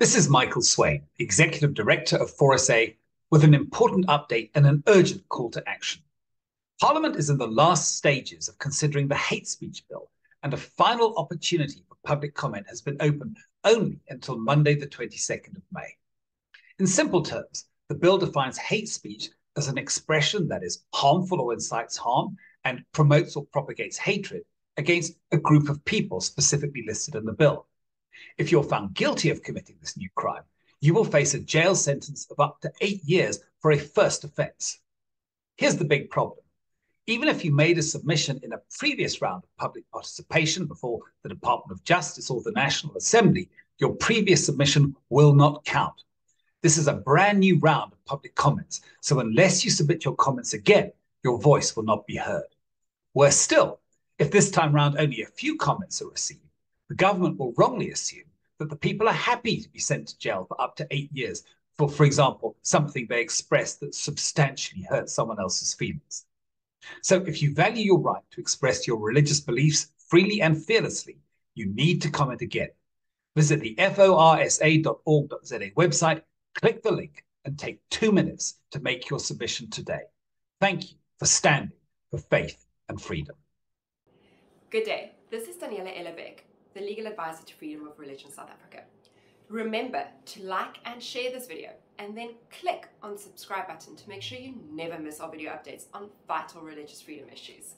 This is Michael Swain, Executive Director of FOR SA, with an important update and an urgent call to action. Parliament is in the last stages of considering the hate speech bill, and a final opportunity for public comment has been open only until Monday, the 22nd of May. In simple terms, the bill defines hate speech as an expression that is harmful or incites harm and promotes or propagates hatred against a group of people specifically listed in the bill. If you're found guilty of committing this new crime, you will face a jail sentence of up to eight years for a first offence. Here's the big problem. Even if you made a submission in a previous round of public participation before the Department of Justice or the National Assembly, your previous submission will not count. This is a brand new round of public comments, so unless you submit your comments again, your voice will not be heard. Worse still, if this time round only a few comments are received, the government will wrongly assume that the people are happy to be sent to jail for up to eight years for, for example, something they express that substantially hurt someone else's feelings. So if you value your right to express your religious beliefs freely and fearlessly, you need to comment again. Visit the forsa.org.za website, click the link, and take two minutes to make your submission today. Thank you for standing for faith and freedom. Good day. This is Daniela Ellerbeck the legal advisor to Freedom of Religion South Africa. Remember to like and share this video and then click on subscribe button to make sure you never miss our video updates on vital religious freedom issues.